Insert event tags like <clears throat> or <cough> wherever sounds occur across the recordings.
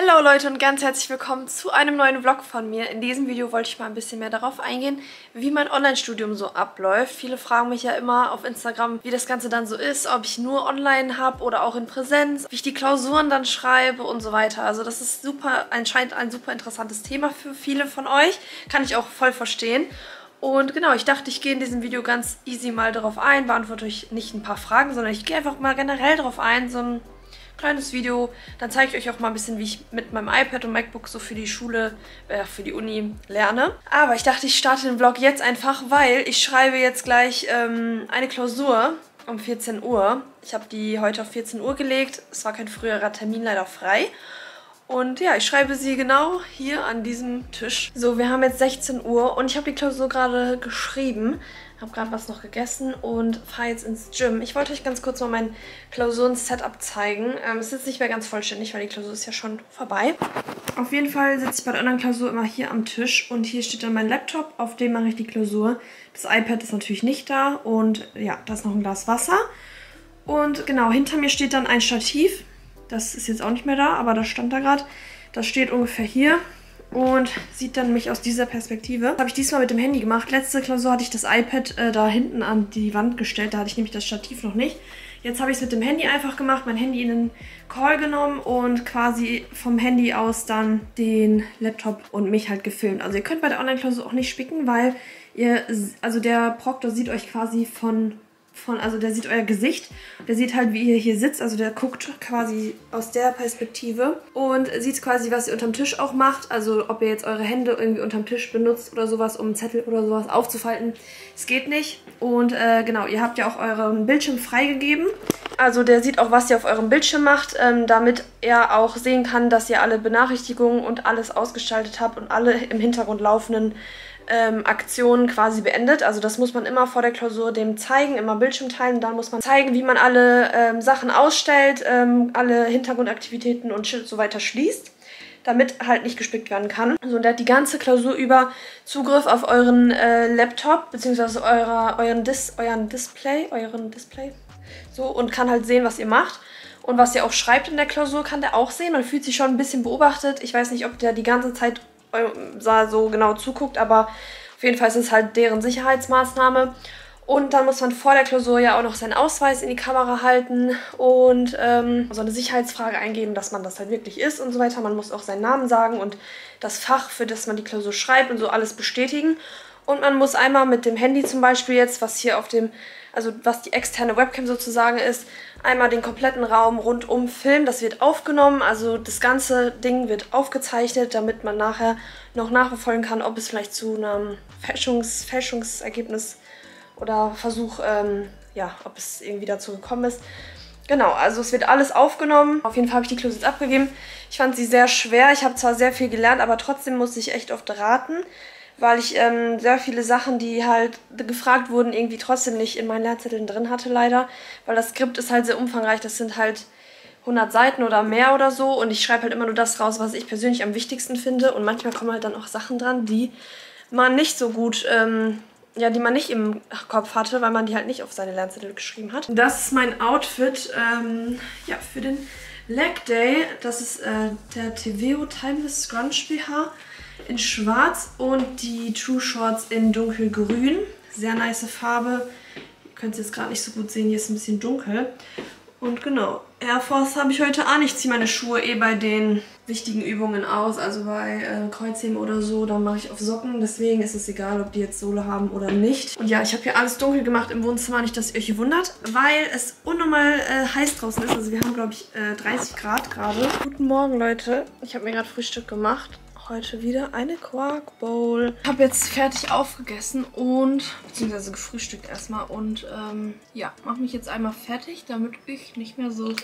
Hallo Leute und ganz herzlich willkommen zu einem neuen Vlog von mir. In diesem Video wollte ich mal ein bisschen mehr darauf eingehen, wie mein Online-Studium so abläuft. Viele fragen mich ja immer auf Instagram, wie das Ganze dann so ist, ob ich nur online habe oder auch in Präsenz, wie ich die Klausuren dann schreibe und so weiter. Also das ist super, anscheinend ein super interessantes Thema für viele von euch. Kann ich auch voll verstehen. Und genau, ich dachte, ich gehe in diesem Video ganz easy mal darauf ein, beantworte euch nicht ein paar Fragen, sondern ich gehe einfach mal generell darauf ein, so ein kleines Video. Dann zeige ich euch auch mal ein bisschen, wie ich mit meinem iPad und MacBook so für die Schule, äh, für die Uni lerne. Aber ich dachte, ich starte den Vlog jetzt einfach, weil ich schreibe jetzt gleich ähm, eine Klausur um 14 Uhr. Ich habe die heute auf 14 Uhr gelegt. Es war kein früherer Termin leider frei. Und ja, ich schreibe sie genau hier an diesem Tisch. So, wir haben jetzt 16 Uhr und ich habe die Klausur gerade geschrieben. Habe gerade was noch gegessen und fahre jetzt ins Gym. Ich wollte euch ganz kurz mal mein Klausuren-Setup zeigen. Ähm, es ist jetzt nicht mehr ganz vollständig, weil die Klausur ist ja schon vorbei. Auf jeden Fall sitze ich bei der anderen Klausur immer hier am Tisch und hier steht dann mein Laptop, auf dem mache ich die Klausur. Das iPad ist natürlich nicht da und ja, da ist noch ein Glas Wasser. Und genau, hinter mir steht dann ein Stativ. Das ist jetzt auch nicht mehr da, aber das stand da gerade. Das steht ungefähr hier und sieht dann mich aus dieser Perspektive. Habe ich diesmal mit dem Handy gemacht. Letzte Klausur hatte ich das iPad äh, da hinten an die Wand gestellt. Da hatte ich nämlich das Stativ noch nicht. Jetzt habe ich es mit dem Handy einfach gemacht, mein Handy in den Call genommen und quasi vom Handy aus dann den Laptop und mich halt gefilmt. Also ihr könnt bei der Online-Klausur auch nicht spicken, weil ihr, also der Proctor sieht euch quasi von von, also der sieht euer Gesicht, der sieht halt, wie ihr hier sitzt, also der guckt quasi aus der Perspektive und sieht quasi, was ihr unterm Tisch auch macht, also ob ihr jetzt eure Hände irgendwie unterm Tisch benutzt oder sowas, um einen Zettel oder sowas aufzufalten. Es geht nicht und äh, genau, ihr habt ja auch euren Bildschirm freigegeben. Also der sieht auch, was ihr auf eurem Bildschirm macht, ähm, damit er auch sehen kann, dass ihr alle Benachrichtigungen und alles ausgestaltet habt und alle im Hintergrund laufenden ähm, Aktionen quasi beendet. Also das muss man immer vor der Klausur dem zeigen, immer Bildschirm teilen. Dann muss man zeigen, wie man alle ähm, Sachen ausstellt, ähm, alle Hintergrundaktivitäten und so weiter schließt damit halt nicht gespickt werden kann. Also und der hat die ganze Klausur über Zugriff auf euren äh, Laptop bzw. euren, Dis euren Display, euren Display, so und kann halt sehen, was ihr macht. Und was ihr auch schreibt in der Klausur, kann der auch sehen. Man fühlt sich schon ein bisschen beobachtet. Ich weiß nicht, ob der die ganze Zeit so genau zuguckt, aber auf jeden Fall ist es halt deren Sicherheitsmaßnahme. Und dann muss man vor der Klausur ja auch noch seinen Ausweis in die Kamera halten und ähm, so eine Sicherheitsfrage eingeben, dass man das halt wirklich ist und so weiter. Man muss auch seinen Namen sagen und das Fach, für das man die Klausur schreibt und so alles bestätigen. Und man muss einmal mit dem Handy zum Beispiel jetzt, was hier auf dem, also was die externe Webcam sozusagen ist, einmal den kompletten Raum rundum filmen. Das wird aufgenommen, also das ganze Ding wird aufgezeichnet, damit man nachher noch nachverfolgen kann, ob es vielleicht zu einem Fälschungs Fälschungsergebnis oder Versuch, ähm, ja, ob es irgendwie dazu gekommen ist. Genau, also es wird alles aufgenommen. Auf jeden Fall habe ich die Klausur abgegeben. Ich fand sie sehr schwer. Ich habe zwar sehr viel gelernt, aber trotzdem musste ich echt oft raten weil ich ähm, sehr viele Sachen, die halt gefragt wurden, irgendwie trotzdem nicht in meinen Lernzetteln drin hatte, leider. Weil das Skript ist halt sehr umfangreich, das sind halt 100 Seiten oder mehr oder so und ich schreibe halt immer nur das raus, was ich persönlich am wichtigsten finde und manchmal kommen halt dann auch Sachen dran, die man nicht so gut, ähm, ja, die man nicht im Kopf hatte, weil man die halt nicht auf seine Lernzettel geschrieben hat. Das ist mein Outfit, ähm, ja, für den Leg Day. Das ist äh, der TVO Timeless Scrunch BH in schwarz und die True Shorts in dunkelgrün. Sehr nice Farbe. Ihr könnt es jetzt gerade nicht so gut sehen, hier ist ein bisschen dunkel. Und genau, Air Force habe ich heute an. Ich ziehe meine Schuhe eh bei den wichtigen Übungen aus, also bei äh, Kreuzheben oder so, dann mache ich auf Socken. Deswegen ist es egal, ob die jetzt Sohle haben oder nicht. Und ja, ich habe hier alles dunkel gemacht im Wohnzimmer, nicht, dass ihr euch wundert, weil es unnormal äh, heiß draußen ist. Also wir haben, glaube ich, äh, 30 Grad gerade. Guten Morgen, Leute. Ich habe mir gerade Frühstück gemacht heute wieder eine Quark Bowl. Ich habe jetzt fertig aufgegessen und, beziehungsweise gefrühstückt erstmal und ähm, ja, mache mich jetzt einmal fertig, damit ich nicht mehr so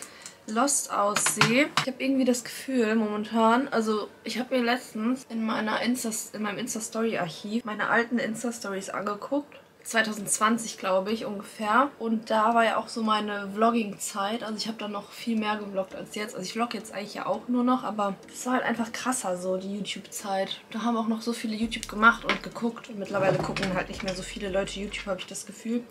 lost aussehe. Ich habe irgendwie das Gefühl momentan, also ich habe mir letztens in meiner Insta, in meinem Insta-Story-Archiv meine alten Insta-Stories angeguckt 2020, glaube ich, ungefähr. Und da war ja auch so meine Vlogging-Zeit. Also ich habe da noch viel mehr gevloggt als jetzt. Also ich vlog jetzt eigentlich ja auch nur noch, aber es war halt einfach krasser so, die YouTube-Zeit. Da haben auch noch so viele YouTube gemacht und geguckt. Und mittlerweile gucken halt nicht mehr so viele Leute YouTube, habe ich das Gefühl.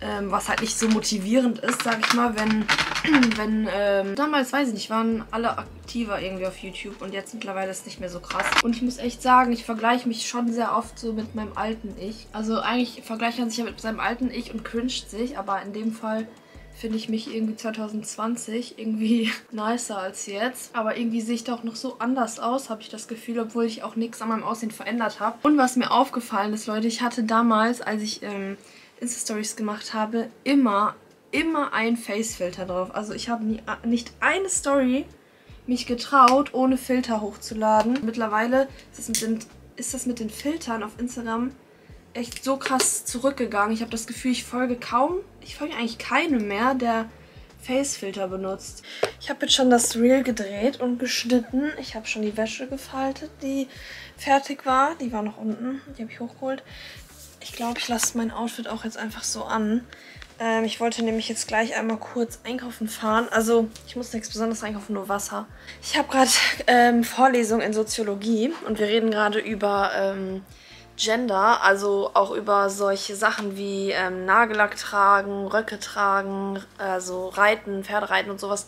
Ähm, was halt nicht so motivierend ist, sag ich mal, wenn, <clears throat> wenn ähm, damals, weiß ich nicht, waren alle aktiver irgendwie auf YouTube und jetzt mittlerweile ist es nicht mehr so krass. Und ich muss echt sagen, ich vergleiche mich schon sehr oft so mit meinem alten Ich. Also eigentlich vergleicht man sich ja mit seinem alten Ich und cringet sich, aber in dem Fall finde ich mich irgendwie 2020 irgendwie <laughs> nicer als jetzt. Aber irgendwie sehe ich doch noch so anders aus, habe ich das Gefühl, obwohl ich auch nichts an meinem Aussehen verändert habe. Und was mir aufgefallen ist, Leute, ich hatte damals, als ich ähm, Insta-Stories gemacht habe, immer, immer ein Face-Filter drauf. Also ich habe nicht eine Story mich getraut, ohne Filter hochzuladen. Mittlerweile ist das mit den, ist das mit den Filtern auf Instagram echt so krass zurückgegangen. Ich habe das Gefühl, ich folge kaum, ich folge eigentlich keinem mehr, der Facefilter benutzt. Ich habe jetzt schon das Reel gedreht und geschnitten. Ich habe schon die Wäsche gefaltet, die fertig war. Die war noch unten, die habe ich hochgeholt. Ich glaube, ich lasse mein Outfit auch jetzt einfach so an. Ähm, ich wollte nämlich jetzt gleich einmal kurz einkaufen fahren. Also ich muss nichts Besonderes einkaufen, nur Wasser. Ich habe gerade ähm, Vorlesung in Soziologie und wir reden gerade über... Ähm, Gender, also auch über solche Sachen wie ähm, Nagellack tragen, Röcke tragen, also Reiten, Pferdereiten und sowas,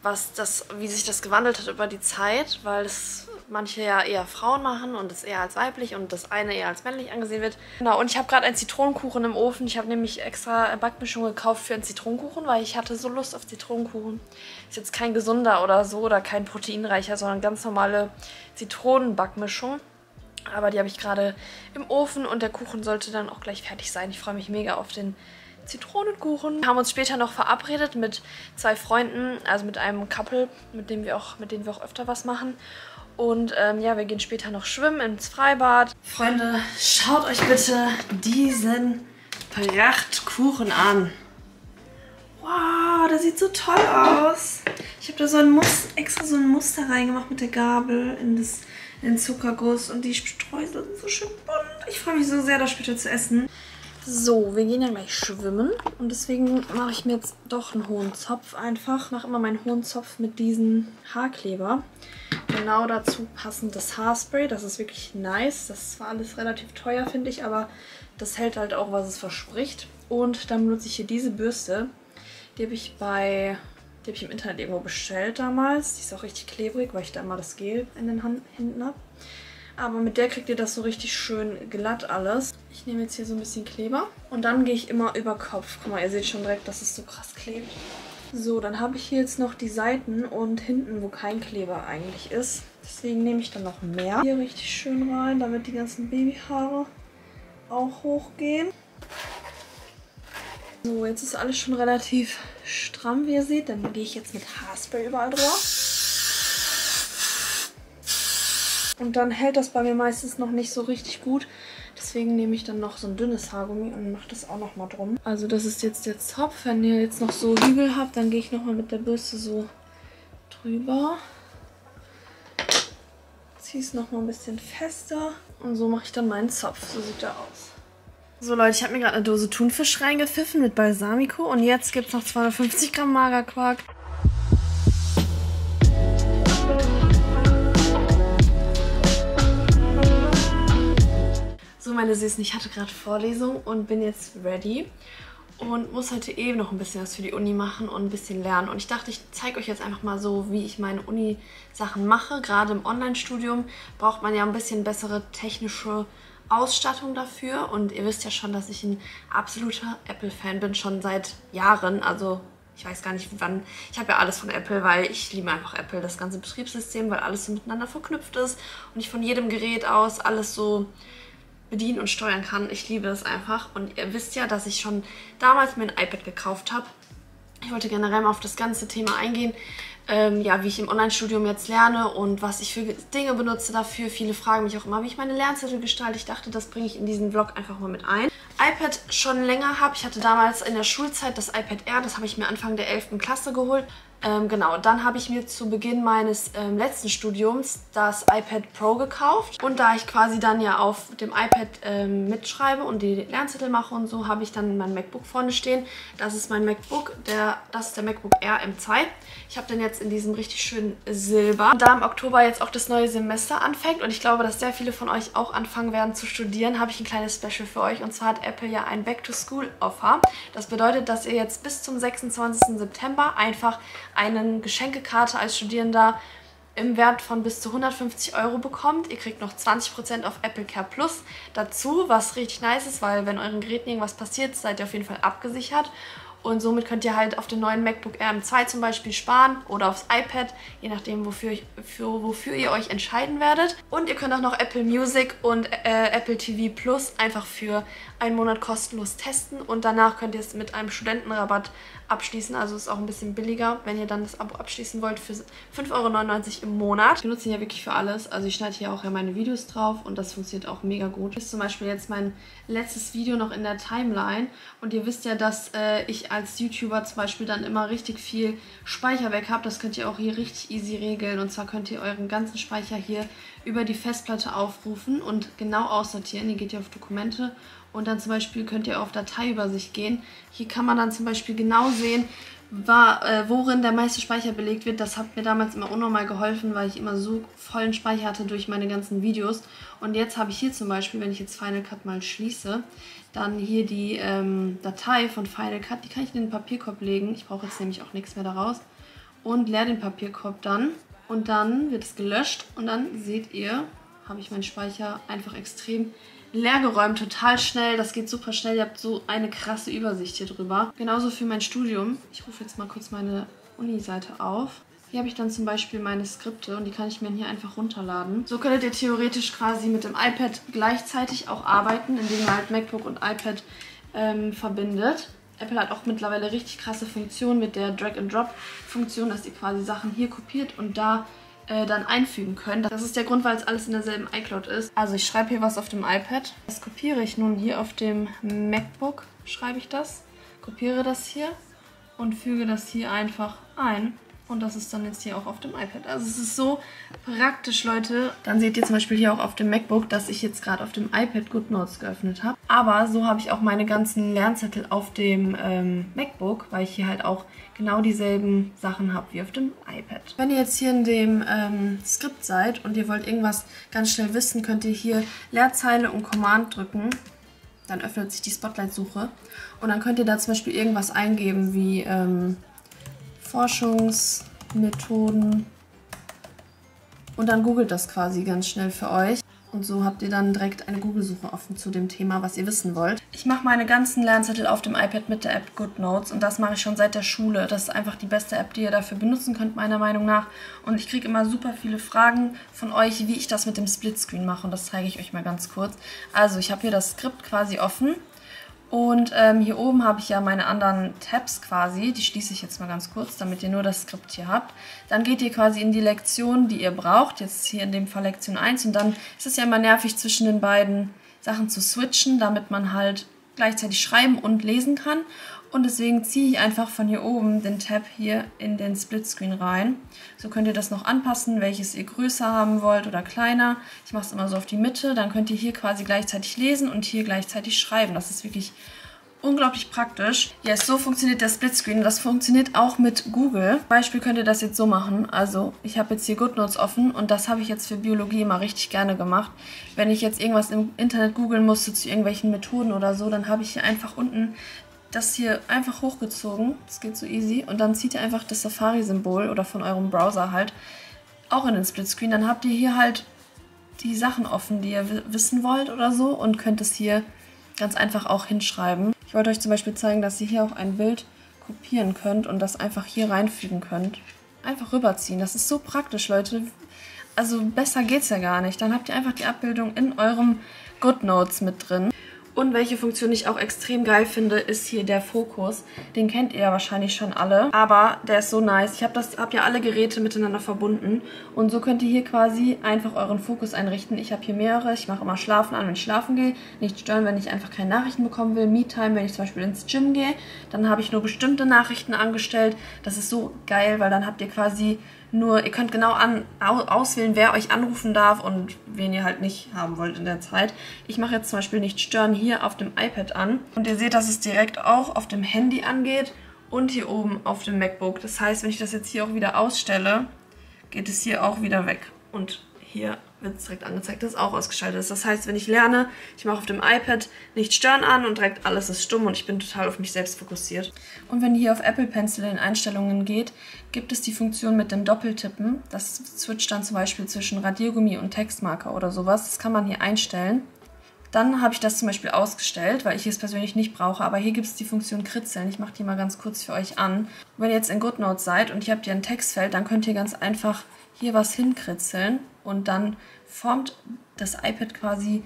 was das, wie sich das gewandelt hat über die Zeit, weil es manche ja eher Frauen machen und es eher als weiblich und das eine eher als männlich angesehen wird. Genau, und ich habe gerade einen Zitronenkuchen im Ofen. Ich habe nämlich extra Backmischung gekauft für einen Zitronenkuchen, weil ich hatte so Lust auf Zitronenkuchen. Ist jetzt kein gesunder oder so oder kein proteinreicher, sondern ganz normale Zitronenbackmischung. Aber die habe ich gerade im Ofen und der Kuchen sollte dann auch gleich fertig sein. Ich freue mich mega auf den Zitronenkuchen. Wir haben uns später noch verabredet mit zwei Freunden, also mit einem Couple, mit dem wir auch, mit denen wir auch öfter was machen. Und ähm, ja, wir gehen später noch schwimmen ins Freibad. Freunde, schaut euch bitte diesen Prachtkuchen an. Wow, das sieht so toll aus. Ich habe da so ein Muster, extra so ein Muster reingemacht mit der Gabel in das in Zuckerguss und die Streusel sind so schön bunt. Ich freue mich so sehr, das später zu essen. So, wir gehen ja gleich schwimmen und deswegen mache ich mir jetzt doch einen hohen Zopf einfach. Mache immer meinen hohen Zopf mit diesem Haarkleber. Genau dazu passend das Haarspray. Das ist wirklich nice. Das ist zwar alles relativ teuer, finde ich, aber das hält halt auch, was es verspricht. Und dann benutze ich hier diese Bürste. Die habe ich bei die habe ich im Internet irgendwo bestellt damals. Die ist auch richtig klebrig, weil ich da immer das Gel in den Händen habe. Aber mit der kriegt ihr das so richtig schön glatt alles. Ich nehme jetzt hier so ein bisschen Kleber. Und dann gehe ich immer über Kopf. Guck mal, ihr seht schon direkt, dass es so krass klebt. So, dann habe ich hier jetzt noch die Seiten und hinten, wo kein Kleber eigentlich ist. Deswegen nehme ich dann noch mehr. Hier richtig schön rein, damit die ganzen Babyhaare auch hochgehen. So, jetzt ist alles schon relativ stramm, wie ihr seht. Dann gehe ich jetzt mit Haarspray überall drüber. Und dann hält das bei mir meistens noch nicht so richtig gut. Deswegen nehme ich dann noch so ein dünnes Haargummi und mache das auch nochmal drum. Also das ist jetzt der Zopf. Wenn ihr jetzt noch so Hügel habt, dann gehe ich nochmal mit der Bürste so drüber. Ziehe es nochmal ein bisschen fester. Und so mache ich dann meinen Zopf. So sieht er aus. So Leute, ich habe mir gerade eine Dose Thunfisch reingepfiffen mit Balsamico und jetzt gibt es noch 250 Gramm Magerquark. So meine Süßen, ich hatte gerade Vorlesung und bin jetzt ready und muss heute eh noch ein bisschen was für die Uni machen und ein bisschen lernen. Und ich dachte, ich zeige euch jetzt einfach mal so, wie ich meine Uni-Sachen mache. Gerade im Online-Studium braucht man ja ein bisschen bessere technische Ausstattung dafür und ihr wisst ja schon, dass ich ein absoluter Apple-Fan bin, schon seit Jahren, also ich weiß gar nicht wann, ich habe ja alles von Apple, weil ich liebe einfach Apple, das ganze Betriebssystem, weil alles so miteinander verknüpft ist und ich von jedem Gerät aus alles so bedienen und steuern kann. Ich liebe es einfach und ihr wisst ja, dass ich schon damals mir ein iPad gekauft habe. Ich wollte generell mal auf das ganze Thema eingehen, ähm, ja, wie ich im Online-Studium jetzt lerne und was ich für Dinge benutze dafür. Viele fragen mich auch immer, wie ich meine Lernzettel gestalte. Ich dachte, das bringe ich in diesen Vlog einfach mal mit ein. iPad schon länger habe. Ich hatte damals in der Schulzeit das iPad Air, das habe ich mir Anfang der 11. Klasse geholt. Ähm, genau, dann habe ich mir zu Beginn meines ähm, letzten Studiums das iPad Pro gekauft. Und da ich quasi dann ja auf dem iPad ähm, mitschreibe und die Lernzettel mache und so, habe ich dann mein MacBook vorne stehen. Das ist mein MacBook, der, das ist der MacBook Air M2. Ich habe den jetzt in diesem richtig schönen Silber. Da im Oktober jetzt auch das neue Semester anfängt und ich glaube, dass sehr viele von euch auch anfangen werden zu studieren, habe ich ein kleines Special für euch. Und zwar hat Apple ja ein Back-to-School-Offer. Das bedeutet, dass ihr jetzt bis zum 26. September einfach eine Geschenkekarte als Studierender im Wert von bis zu 150 Euro bekommt. Ihr kriegt noch 20% auf Apple Care Plus dazu, was richtig nice ist, weil wenn euren Geräten irgendwas passiert, seid ihr auf jeden Fall abgesichert. Und somit könnt ihr halt auf den neuen MacBook Air M2 zum Beispiel sparen oder aufs iPad, je nachdem, wofür, für, wofür ihr euch entscheiden werdet. Und ihr könnt auch noch Apple Music und äh, Apple TV Plus einfach für einen Monat kostenlos testen. Und danach könnt ihr es mit einem Studentenrabatt abschließen. Also ist auch ein bisschen billiger, wenn ihr dann das Abo abschließen wollt für 5,99 Euro im Monat. Ich benutze ihn ja wirklich für alles. Also ich schneide hier auch ja meine Videos drauf und das funktioniert auch mega gut. Das ist zum Beispiel jetzt mein letztes Video noch in der Timeline und ihr wisst ja, dass äh, ich als YouTuber zum Beispiel dann immer richtig viel Speicher weg habe. Das könnt ihr auch hier richtig easy regeln und zwar könnt ihr euren ganzen Speicher hier über die Festplatte aufrufen und genau aussortieren. Hier geht ihr auf Dokumente und dann zum Beispiel könnt ihr auf Dateiübersicht gehen. Hier kann man dann zum Beispiel genau sehen, war, äh, worin der meiste Speicher belegt wird. Das hat mir damals immer unnormal geholfen, weil ich immer so vollen Speicher hatte durch meine ganzen Videos. Und jetzt habe ich hier zum Beispiel, wenn ich jetzt Final Cut mal schließe, dann hier die ähm, Datei von Final Cut. Die kann ich in den Papierkorb legen. Ich brauche jetzt nämlich auch nichts mehr daraus. Und leer den Papierkorb dann. Und dann wird es gelöscht und dann seht ihr, habe ich meinen Speicher einfach extrem leer geräumt, total schnell. Das geht super schnell. Ihr habt so eine krasse Übersicht hier drüber. Genauso für mein Studium. Ich rufe jetzt mal kurz meine Uni-Seite auf. Hier habe ich dann zum Beispiel meine Skripte und die kann ich mir hier einfach runterladen. So könntet ihr theoretisch quasi mit dem iPad gleichzeitig auch arbeiten, indem ihr halt MacBook und iPad ähm, verbindet. Apple hat auch mittlerweile richtig krasse Funktionen mit der Drag-and-Drop-Funktion, dass ihr quasi Sachen hier kopiert und da äh, dann einfügen könnt. Das ist der Grund, weil es alles in derselben iCloud ist. Also ich schreibe hier was auf dem iPad. Das kopiere ich nun hier auf dem MacBook, schreibe ich das. Kopiere das hier und füge das hier einfach ein. Und das ist dann jetzt hier auch auf dem iPad. Also es ist so praktisch, Leute. Dann seht ihr zum Beispiel hier auch auf dem MacBook, dass ich jetzt gerade auf dem iPad GoodNotes geöffnet habe. Aber so habe ich auch meine ganzen Lernzettel auf dem ähm, MacBook, weil ich hier halt auch genau dieselben Sachen habe wie auf dem iPad. Wenn ihr jetzt hier in dem ähm, Skript seid und ihr wollt irgendwas ganz schnell wissen, könnt ihr hier Leerzeile und Command drücken. Dann öffnet sich die Spotlight-Suche. Und dann könnt ihr da zum Beispiel irgendwas eingeben wie... Ähm, Forschungsmethoden. Und dann googelt das quasi ganz schnell für euch. Und so habt ihr dann direkt eine Google-Suche offen zu dem Thema, was ihr wissen wollt. Ich mache meine ganzen Lernzettel auf dem iPad mit der App GoodNotes und das mache ich schon seit der Schule. Das ist einfach die beste App, die ihr dafür benutzen könnt, meiner Meinung nach. Und ich kriege immer super viele Fragen von euch, wie ich das mit dem Splitscreen mache und das zeige ich euch mal ganz kurz. Also ich habe hier das Skript quasi offen und ähm, hier oben habe ich ja meine anderen Tabs quasi. Die schließe ich jetzt mal ganz kurz, damit ihr nur das Skript hier habt. Dann geht ihr quasi in die Lektion, die ihr braucht. Jetzt hier in dem Fall Lektion 1. Und dann ist es ja immer nervig, zwischen den beiden Sachen zu switchen, damit man halt gleichzeitig schreiben und lesen kann. Und deswegen ziehe ich einfach von hier oben den Tab hier in den Splitscreen rein. So könnt ihr das noch anpassen, welches ihr größer haben wollt oder kleiner. Ich mache es immer so auf die Mitte. Dann könnt ihr hier quasi gleichzeitig lesen und hier gleichzeitig schreiben. Das ist wirklich unglaublich praktisch. Yes, so funktioniert der Splitscreen. Das funktioniert auch mit Google. Beispiel könnt ihr das jetzt so machen. Also ich habe jetzt hier GoodNotes offen und das habe ich jetzt für Biologie immer richtig gerne gemacht. Wenn ich jetzt irgendwas im Internet googeln musste zu irgendwelchen Methoden oder so, dann habe ich hier einfach unten das hier einfach hochgezogen. Das geht so easy. Und dann zieht ihr einfach das Safari-Symbol oder von eurem Browser halt auch in den Splitscreen. Dann habt ihr hier halt die Sachen offen, die ihr wissen wollt oder so und könnt es hier ganz einfach auch hinschreiben. Ich wollte euch zum Beispiel zeigen, dass ihr hier auch ein Bild kopieren könnt und das einfach hier reinfügen könnt. Einfach rüberziehen. Das ist so praktisch, Leute. Also besser geht's ja gar nicht. Dann habt ihr einfach die Abbildung in eurem GoodNotes mit drin. Und welche Funktion ich auch extrem geil finde, ist hier der Fokus. Den kennt ihr ja wahrscheinlich schon alle. Aber der ist so nice. Ich habe hab ja alle Geräte miteinander verbunden. Und so könnt ihr hier quasi einfach euren Fokus einrichten. Ich habe hier mehrere. Ich mache immer Schlafen an, wenn ich schlafen gehe. Nicht stören, wenn ich einfach keine Nachrichten bekommen will. Me-Time, wenn ich zum Beispiel ins Gym gehe. Dann habe ich nur bestimmte Nachrichten angestellt. Das ist so geil, weil dann habt ihr quasi nur, ihr könnt genau an, auswählen, wer euch anrufen darf und wen ihr halt nicht haben wollt in der Zeit. Ich mache jetzt zum Beispiel nicht stören hier auf dem iPad an. Und ihr seht, dass es direkt auch auf dem Handy angeht und hier oben auf dem MacBook. Das heißt, wenn ich das jetzt hier auch wieder ausstelle, geht es hier auch wieder weg. Und hier wird es direkt angezeigt, dass es auch ausgeschaltet ist. Das heißt, wenn ich lerne, ich mache auf dem iPad nicht stören an und direkt alles ist stumm und ich bin total auf mich selbst fokussiert. Und wenn ihr hier auf Apple Pencil in Einstellungen geht, gibt es die Funktion mit dem Doppeltippen. Das switcht dann zum Beispiel zwischen Radiergummi und Textmarker oder sowas. Das kann man hier einstellen. Dann habe ich das zum Beispiel ausgestellt, weil ich es persönlich nicht brauche. Aber hier gibt es die Funktion Kritzeln. Ich mache die mal ganz kurz für euch an. Wenn ihr jetzt in GoodNotes seid und ihr habt hier ein Textfeld, dann könnt ihr ganz einfach hier was hinkritzeln und dann formt das iPad quasi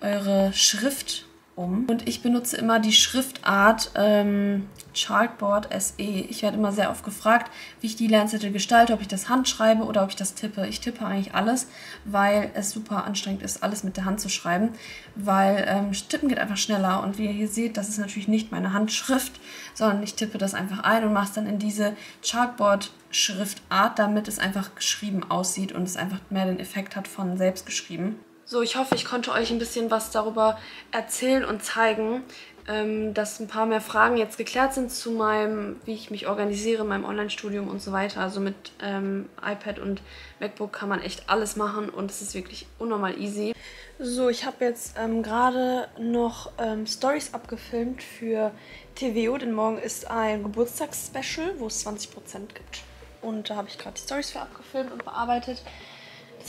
eure Schrift um. Und ich benutze immer die Schriftart ähm, Chalkboard SE. Ich werde immer sehr oft gefragt, wie ich die Lernzettel gestalte, ob ich das handschreibe oder ob ich das tippe. Ich tippe eigentlich alles, weil es super anstrengend ist, alles mit der Hand zu schreiben, weil ähm, Tippen geht einfach schneller. Und wie ihr hier seht, das ist natürlich nicht meine Handschrift, sondern ich tippe das einfach ein und mache es dann in diese Chalkboard-Schriftart, damit es einfach geschrieben aussieht und es einfach mehr den Effekt hat von selbst geschrieben. So, ich hoffe, ich konnte euch ein bisschen was darüber erzählen und zeigen, ähm, dass ein paar mehr Fragen jetzt geklärt sind zu meinem, wie ich mich organisiere, meinem Online-Studium und so weiter. Also mit ähm, iPad und MacBook kann man echt alles machen und es ist wirklich unnormal easy. So, ich habe jetzt ähm, gerade noch ähm, Stories abgefilmt für TVO, denn morgen ist ein Geburtstagsspecial, wo es 20% gibt. Und da habe ich gerade die Stories für abgefilmt und bearbeitet.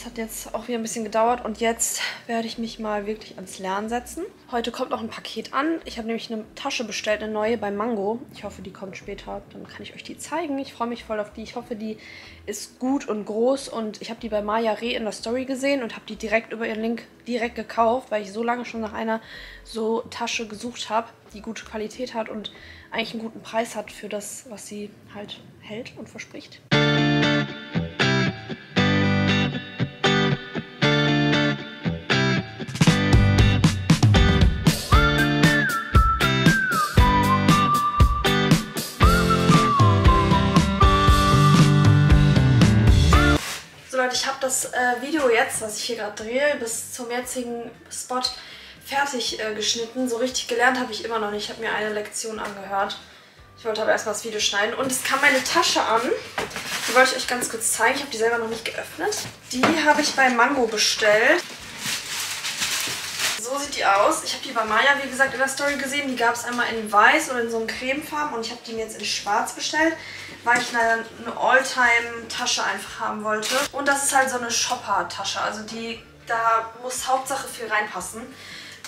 Das hat jetzt auch wieder ein bisschen gedauert und jetzt werde ich mich mal wirklich ans Lernen setzen. Heute kommt noch ein Paket an. Ich habe nämlich eine Tasche bestellt, eine neue bei Mango. Ich hoffe, die kommt später. Dann kann ich euch die zeigen. Ich freue mich voll auf die. Ich hoffe, die ist gut und groß und ich habe die bei Maya Reh in der Story gesehen und habe die direkt über ihren Link direkt gekauft, weil ich so lange schon nach einer so Tasche gesucht habe, die gute Qualität hat und eigentlich einen guten Preis hat für das, was sie halt hält und verspricht. Ich habe das äh, Video jetzt, was ich hier gerade drehe, bis zum jetzigen Spot fertig äh, geschnitten. So richtig gelernt habe ich immer noch nicht. Ich habe mir eine Lektion angehört. Ich wollte aber erstmal das Video schneiden. Und es kam meine Tasche an. Die wollte ich euch ganz kurz zeigen. Ich habe die selber noch nicht geöffnet. Die habe ich bei Mango bestellt. So sieht die aus. Ich habe die bei Maya, wie gesagt, in der Story gesehen. Die gab es einmal in weiß oder in so einem Cremefarben. Und ich habe die mir jetzt in schwarz bestellt weil ich eine, eine Alltime-Tasche einfach haben wollte. Und das ist halt so eine Shopper-Tasche. Also die, da muss Hauptsache viel reinpassen.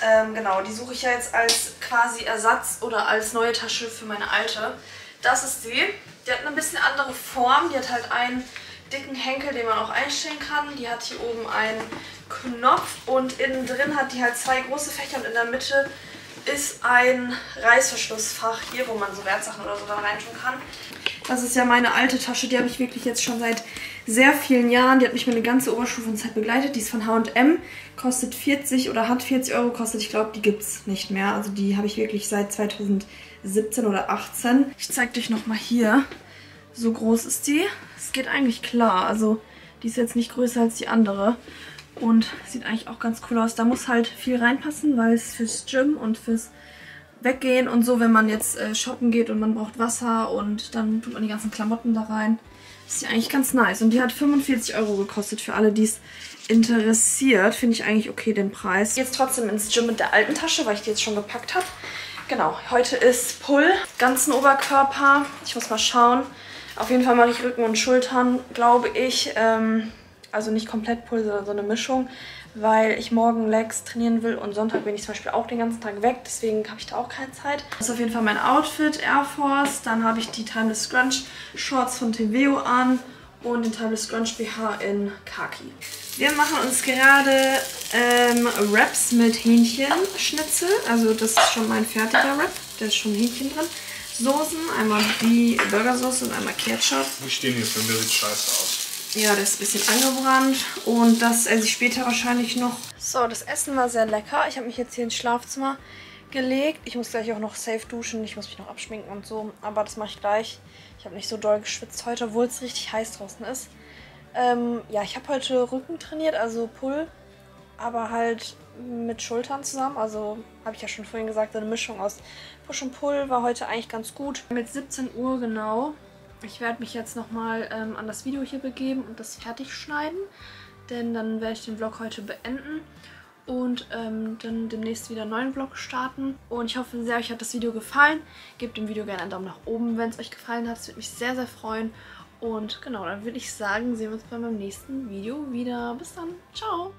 Ähm, genau, die suche ich ja jetzt als quasi Ersatz oder als neue Tasche für meine alte. Das ist die. Die hat eine bisschen andere Form. Die hat halt einen dicken Henkel, den man auch einstellen kann. Die hat hier oben einen Knopf und innen drin hat die halt zwei große Fächer und in der Mitte ist ein Reißverschlussfach hier, wo man so Wertsachen oder so da reintun kann. Das ist ja meine alte Tasche, die habe ich wirklich jetzt schon seit sehr vielen Jahren. Die hat mich meine ganze Oberstufenzeit begleitet. Die ist von H&M, kostet 40 oder hat 40 Euro gekostet. Ich glaube, die gibt es nicht mehr. Also die habe ich wirklich seit 2017 oder 18. Ich zeige euch nochmal hier. So groß ist die. Es geht eigentlich klar. Also die ist jetzt nicht größer als die andere. Und sieht eigentlich auch ganz cool aus. Da muss halt viel reinpassen, weil es fürs Gym und fürs Weggehen und so, wenn man jetzt äh, shoppen geht und man braucht Wasser und dann tut man die ganzen Klamotten da rein. Ist ja eigentlich ganz nice. Und die hat 45 Euro gekostet für alle, die es interessiert. Finde ich eigentlich okay, den Preis. Jetzt trotzdem ins Gym mit der alten Tasche, weil ich die jetzt schon gepackt habe. Genau, heute ist Pull, ganzen Oberkörper. Ich muss mal schauen. Auf jeden Fall mache ich Rücken und Schultern, glaube ich. Ähm, also nicht komplett Pull, sondern so eine Mischung, weil ich morgen Legs trainieren will und Sonntag bin ich zum Beispiel auch den ganzen Tag weg, deswegen habe ich da auch keine Zeit. Das ist auf jeden Fall mein Outfit, Air Force, dann habe ich die Timeless Scrunch Shorts von Teveo an und den Timeless Scrunch BH in Khaki. Wir machen uns gerade ähm, Wraps mit Hähnchenschnitzel. Also das ist schon mein fertiger Wrap. Da ist schon Hähnchen drin. Soßen, einmal die Burgersoße und einmal Ketchup. Wie stehen hier für mir sieht scheiße aus. Ja, der ist ein bisschen angebrannt und das esse ich später wahrscheinlich noch. So, das Essen war sehr lecker. Ich habe mich jetzt hier ins Schlafzimmer gelegt. Ich muss gleich auch noch safe duschen. Ich muss mich noch abschminken und so, aber das mache ich gleich. Ich habe nicht so doll geschwitzt heute, obwohl es richtig heiß draußen ist. Ähm, ja, ich habe heute Rücken trainiert, also Pull, aber halt mit Schultern zusammen. Also habe ich ja schon vorhin gesagt, eine Mischung aus Push und Pull war heute eigentlich ganz gut. Mit 17 Uhr genau ich werde mich jetzt nochmal ähm, an das Video hier begeben und das fertig schneiden, denn dann werde ich den Vlog heute beenden und ähm, dann demnächst wieder einen neuen Vlog starten. Und ich hoffe sehr, euch hat das Video gefallen. Gebt dem Video gerne einen Daumen nach oben, wenn es euch gefallen hat. Das würde mich sehr, sehr freuen. Und genau, dann würde ich sagen, sehen wir uns bei meinem nächsten Video wieder. Bis dann. Ciao.